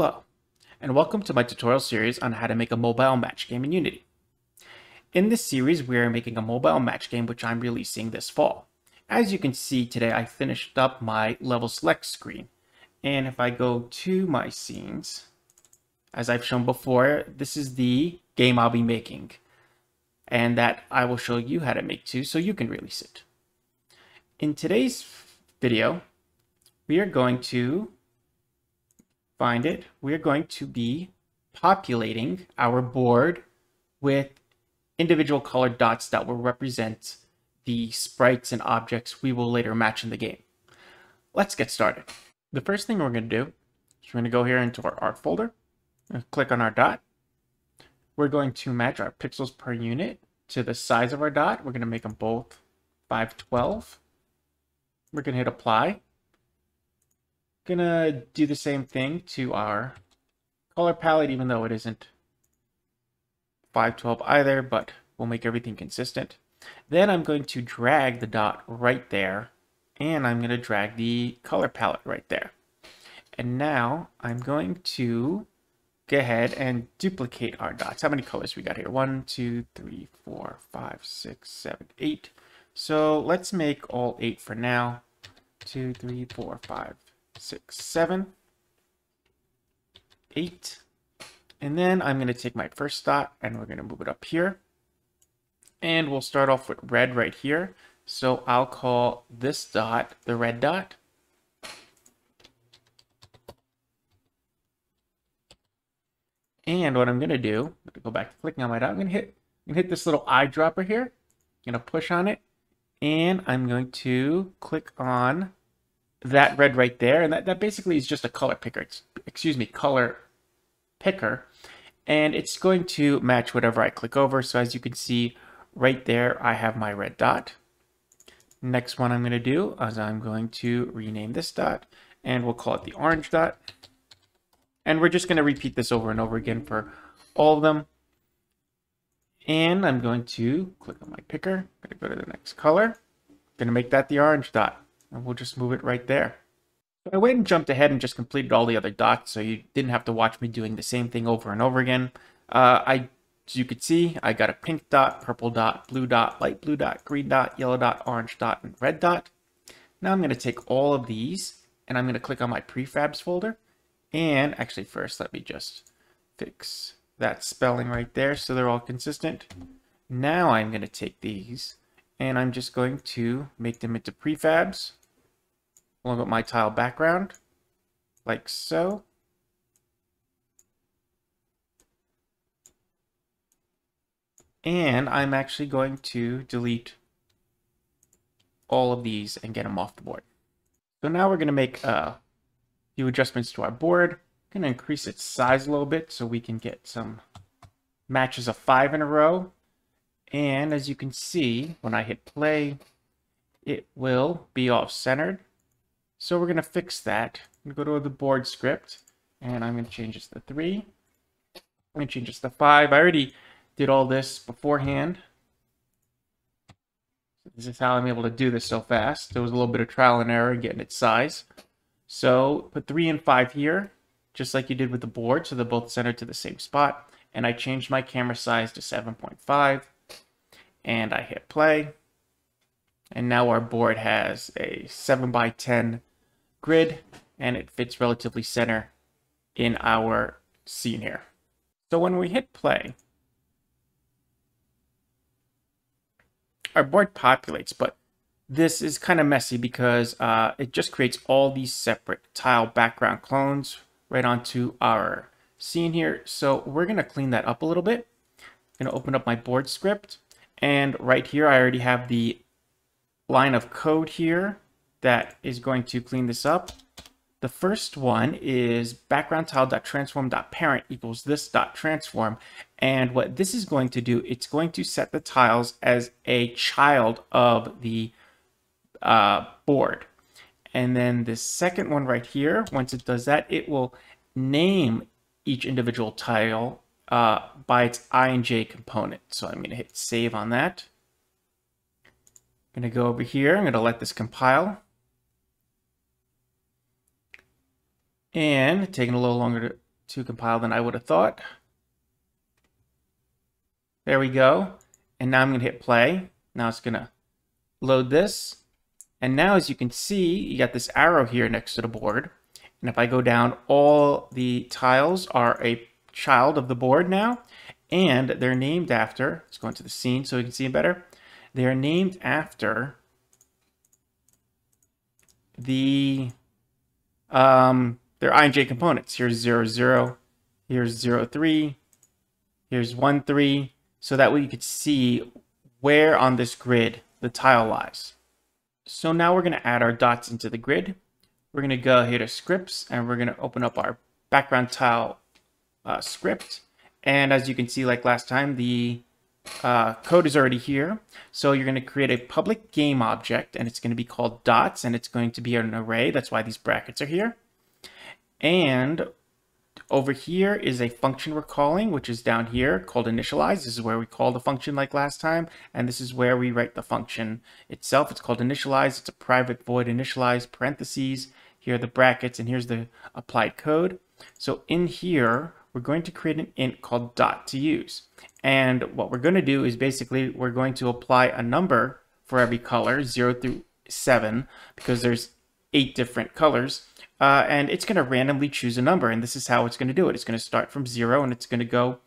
Hello, and welcome to my tutorial series on how to make a mobile match game in Unity. In this series, we are making a mobile match game which I'm releasing this fall. As you can see today, I finished up my level select screen. And if I go to my scenes, as I've shown before, this is the game I'll be making. And that I will show you how to make too, so you can release it. In today's video, we are going to find it, we're going to be populating our board with individual colored dots that will represent the sprites and objects we will later match in the game. Let's get started. The first thing we're going to do is we're going to go here into our art folder and click on our dot. We're going to match our pixels per unit to the size of our dot. We're going to make them both 512. We're going to hit apply gonna do the same thing to our color palette, even though it isn't 512 either, but we'll make everything consistent. Then I'm going to drag the dot right there, and I'm going to drag the color palette right there. And now I'm going to go ahead and duplicate our dots. How many colors we got here? One, two, three, four, five, six, seven, eight. So let's make all eight for now. Two, three, four, five, six, seven, eight. And then I'm going to take my first dot and we're going to move it up here. And we'll start off with red right here. So I'll call this dot the red dot. And what I'm going to do, I'm go back to clicking on my dot. I'm going to hit, I'm to hit this little eyedropper here. I'm going to push on it. And I'm going to click on that red right there. And that, that basically is just a color picker. It's, excuse me, color picker. And it's going to match whatever I click over. So as you can see right there, I have my red dot. Next one I'm going to do is I'm going to rename this dot and we'll call it the orange dot. And we're just going to repeat this over and over again for all of them. And I'm going to click on my picker. I'm going to go to the next color. I'm going to make that the orange dot and we'll just move it right there. So I went and jumped ahead and just completed all the other dots so you didn't have to watch me doing the same thing over and over again. Uh, I, as you could see, I got a pink dot, purple dot, blue dot, light blue dot, green dot, yellow dot, orange dot, and red dot. Now I'm going to take all of these and I'm going to click on my prefabs folder. And actually first, let me just fix that spelling right there so they're all consistent. Now I'm going to take these and I'm just going to make them into prefabs along with my tile background, like so. And I'm actually going to delete all of these and get them off the board. So now we're going to make a few adjustments to our board. I'm going to increase its size a little bit so we can get some matches of five in a row. And as you can see, when I hit play, it will be off-centered. So we're going to fix that. I'm going to go to the board script, and I'm going to change this to 3. I'm going to change this to 5. I already did all this beforehand. This is how I'm able to do this so fast. There was a little bit of trial and error getting its size. So put 3 and 5 here, just like you did with the board, so they're both centered to the same spot. And I changed my camera size to 7.5, and I hit play. And now our board has a 7 by 10 grid and it fits relatively center in our scene here. So when we hit play, our board populates, but this is kind of messy because uh, it just creates all these separate tile background clones right onto our scene here. So we're going to clean that up a little bit. I'm going to open up my board script. And right here, I already have the line of code here that is going to clean this up. The first one is background tile.transform.parent equals this transform. And what this is going to do, it's going to set the tiles as a child of the uh, board. And then the second one right here, once it does that, it will name each individual tile uh, by its i and j component. So I'm going to hit save on that. I'm going to go over here. I'm going to let this compile. And taking a little longer to to compile than I would have thought. There we go. And now I'm going to hit play. Now it's going to load this. And now as you can see, you got this arrow here next to the board. And if I go down, all the tiles are a child of the board now. And they're named after, let's go into the scene so we can see it better. They are named after the, um, their i and j components. Here's 0, 0, here's 0, 3, here's 1, 3. So that way you could see where on this grid the tile lies. So now we're going to add our dots into the grid. We're going to go here to scripts and we're going to open up our background tile uh, script. And as you can see, like last time, the uh, code is already here. So you're going to create a public game object and it's going to be called dots and it's going to be an array. That's why these brackets are here. And over here is a function we're calling, which is down here called initialize. This is where we call the function like last time. And this is where we write the function itself. It's called initialize. It's a private void initialize parentheses. Here are the brackets and here's the applied code. So in here, we're going to create an int called dot to use. And what we're going to do is basically we're going to apply a number for every color, 0 through 7, because there's eight different colors. Uh, and it's going to randomly choose a number, and this is how it's going to do it. It's going to start from 0, and it's going to go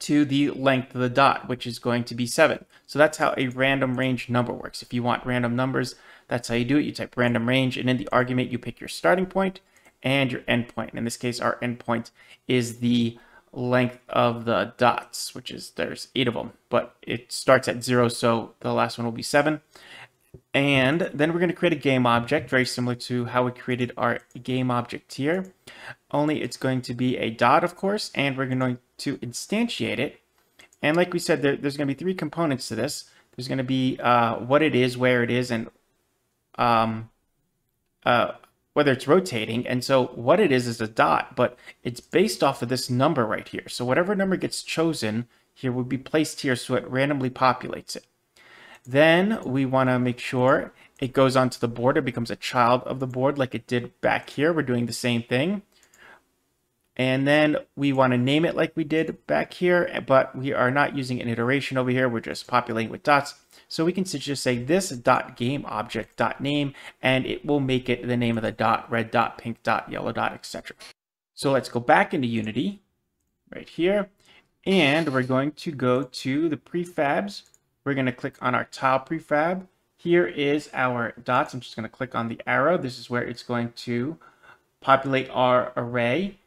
to the length of the dot, which is going to be 7. So that's how a random range number works. If you want random numbers, that's how you do it. You type random range, and in the argument, you pick your starting point and your endpoint. In this case, our endpoint is the length of the dots, which is, there's eight of them, but it starts at zero, so the last one will be seven. And then we're going to create a game object, very similar to how we created our game object here. Only it's going to be a dot, of course, and we're going to instantiate it. And like we said, there, there's going to be three components to this. There's going to be uh, what it is, where it is, and um, uh, whether it's rotating. And so what it is is a dot, but it's based off of this number right here. So whatever number gets chosen here will be placed here so it randomly populates it. Then we want to make sure it goes onto the board. It becomes a child of the board like it did back here. We're doing the same thing. And then we want to name it like we did back here, but we are not using an iteration over here. We're just populating with dots. So we can just say this dot game object dot name, and it will make it the name of the dot, red dot, pink dot, yellow dot, etc. So let's go back into Unity right here. And we're going to go to the prefabs. We're going to click on our tile prefab. Here is our dots. I'm just going to click on the arrow. This is where it's going to populate our array.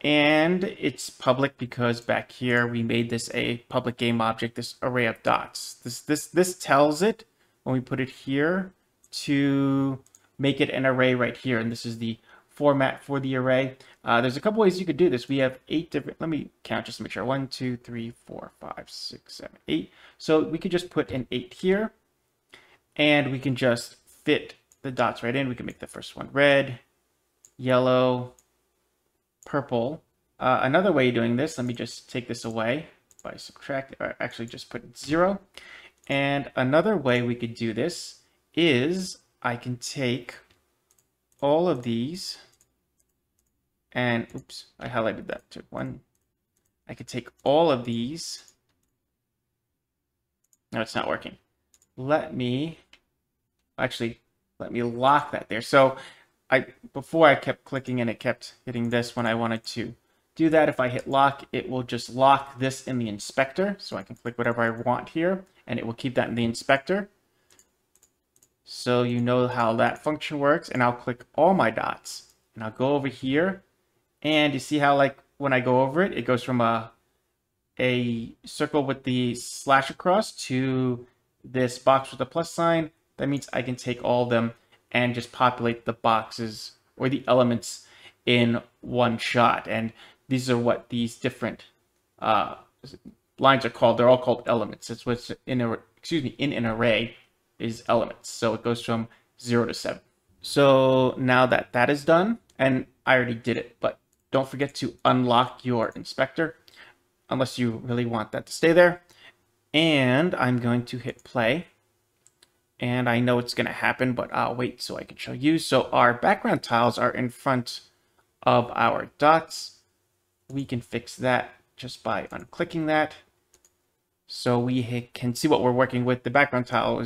And it's public because back here we made this a public game object, this array of dots. This this this tells it when we put it here to make it an array right here. And this is the format for the array. Uh, there's a couple ways you could do this. We have eight different, let me count just to make sure. One, two, three, four, five, six, seven, eight. So we could just put an eight here and we can just fit the dots right in. We can make the first one red, yellow, purple. Uh, another way of doing this, let me just take this away by subtract, or actually just put zero. And another way we could do this is I can take all of these and oops, I highlighted that to one. I could take all of these. No, it's not working. Let me actually let me lock that there. So I before I kept clicking and it kept hitting this when I wanted to do that. If I hit lock, it will just lock this in the inspector. So I can click whatever I want here and it will keep that in the inspector. So you know how that function works. And I'll click all my dots and I'll go over here and you see how like when I go over it, it goes from a a circle with the slash across to this box with a plus sign. That means I can take all of them and just populate the boxes or the elements in one shot. And these are what these different uh, lines are called. They're all called elements. It's what's in a excuse me in an array is elements. So it goes from zero to seven. So now that that is done, and I already did it, but don't forget to unlock your inspector unless you really want that to stay there. And I'm going to hit play. And I know it's going to happen, but I'll wait so I can show you. So our background tiles are in front of our dots. We can fix that just by unclicking that. So we can see what we're working with. The background tile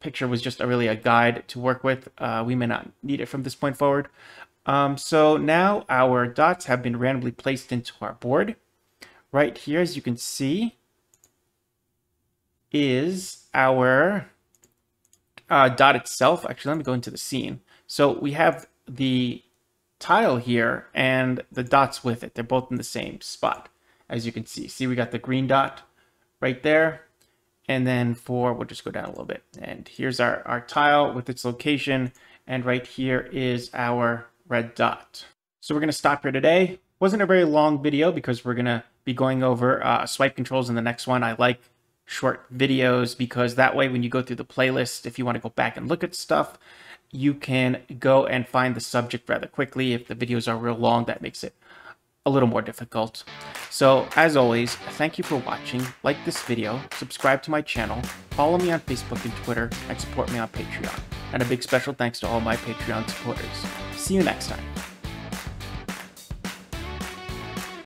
picture was just a, really a guide to work with. Uh, we may not need it from this point forward. Um, so now our dots have been randomly placed into our board. Right here, as you can see, is our uh, dot itself. Actually, let me go into the scene. So we have the tile here and the dots with it. They're both in the same spot, as you can see. See, we got the green dot right there. And then for, we'll just go down a little bit. And here's our, our tile with its location. And right here is our red dot. So we're going to stop here today. Wasn't a very long video because we're going to be going over uh, swipe controls in the next one. I like short videos because that way when you go through the playlist, if you want to go back and look at stuff, you can go and find the subject rather quickly. If the videos are real long, that makes it a little more difficult. So as always, thank you for watching. Like this video, subscribe to my channel, follow me on Facebook and Twitter, and support me on Patreon. And a big special thanks to all my Patreon supporters. See you next time.